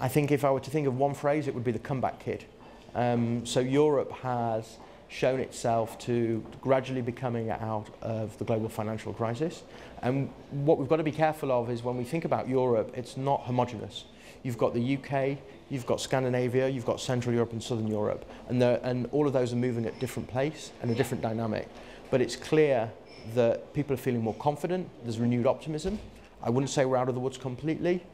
I think if I were to think of one phrase, it would be the comeback kid. Um, so Europe has shown itself to gradually becoming out of the global financial crisis. And what we've got to be careful of is when we think about Europe, it's not homogenous. You've got the UK, you've got Scandinavia, you've got Central Europe and Southern Europe, and, and all of those are moving at different pace and a different dynamic. But it's clear that people are feeling more confident, there's renewed optimism. I wouldn't say we're out of the woods completely,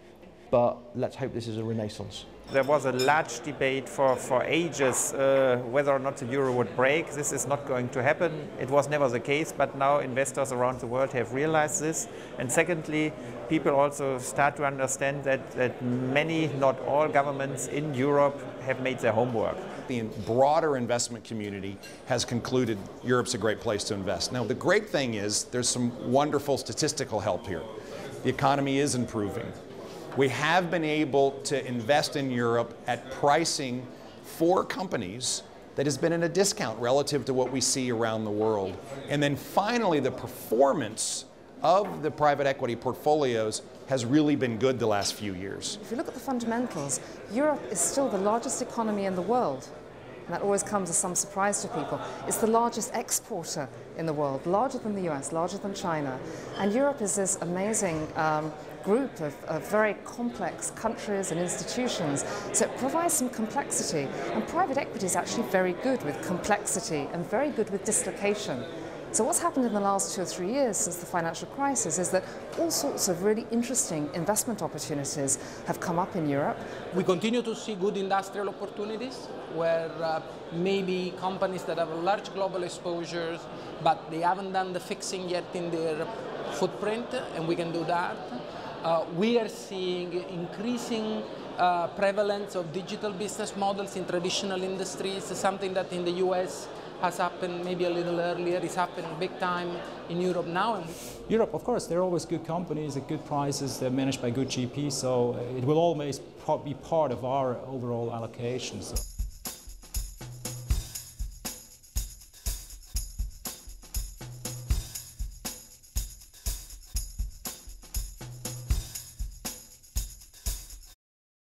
but let's hope this is a renaissance. There was a large debate for, for ages uh, whether or not the euro would break. This is not going to happen. It was never the case, but now investors around the world have realized this. And secondly, people also start to understand that, that many, not all governments in Europe have made their homework. The broader investment community has concluded Europe's a great place to invest. Now, the great thing is there's some wonderful statistical help here. The economy is improving. We have been able to invest in Europe at pricing for companies that has been in a discount relative to what we see around the world. And then finally, the performance of the private equity portfolios has really been good the last few years. If you look at the fundamentals, Europe is still the largest economy in the world. And that always comes as some surprise to people. It's the largest exporter in the world, larger than the US, larger than China. And Europe is this amazing um, group of, of, very complex countries and institutions. So it provides some complexity. And private equity is actually very good with complexity and very good with dislocation. So what's happened in the last two or three years since the financial crisis is that all sorts of really interesting investment opportunities have come up in Europe. We continue to see good industrial opportunities where uh, maybe companies that have large global exposures but they haven't done the fixing yet in their footprint and we can do that. Uh, we are seeing increasing uh, prevalence of digital business models in traditional industries, something that in the US has happened maybe a little earlier, is happening big time in Europe now. Europe, of course, they're always good companies at good prices, they're managed by good GPs, so it will always be part of our overall allocations.